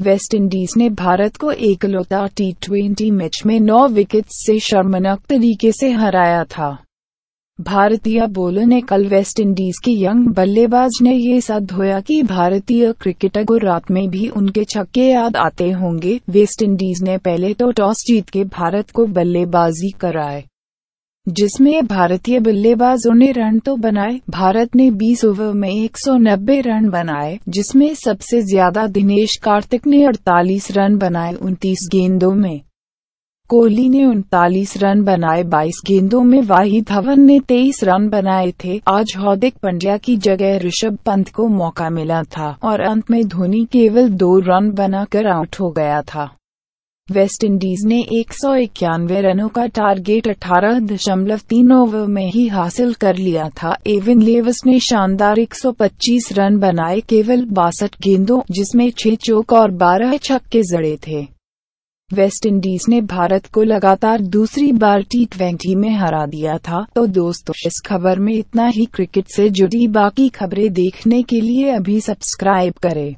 West Indies ने भारत को एकलौता टी ट्वेंटी मैच में नौ विकेट से शर्मनाक तरीके से हराया था। भारतीय बोलर ने कल वेस्टइंडीज के यंग बल्लेबाज ने ये साथ धोया कि भारतीय क्रिकेटर को रात में भी उनके छक्के याद आते होंगे। वेस्टइंडीज ने पहले तो टॉस जीत के भारत को बल्लेबाजी कराए। जिसमें भारतीय बल्लेबाजों ने रन तो बनाए, भारत ने 20 ओवर में 190 रन बनाए, जिसमें सबसे ज़्यादा दिनेश कार्तिक ने 48 रन बनाए 29 गेंदों में। कोहली ने उनतालीस रन बनाए 22 गेंदों में वाहिद धवन ने 23 रन बनाए थे। आज हार्दिक पंड्या की जगह ऋषभ पंत को मौका मिला था और अंत में धोनी केवल दो रन बनाकर आउट हो गया था। वेस्टइंडीज ने एक सौ इक्यानवे रनों का टारगेट अठारह दशमलव तीन ओवर में ही हासिल कर लिया था। एविन लेवस ने शानदार 125 रन बनाए, केवल बासठ गेंदों, जिसमें छह चौक और बारह छक्के जड़े थे। वेस्टइंडीज ने भारत को लगातार दूसरी बार टी ट्वेंटी में हरा दिया था। तो दोस्तों, इस खबर में इतना ही। क्रिकेट से जुड़ी बाकी खबरें देखने के लिए अभी सब्सक्राइब करें।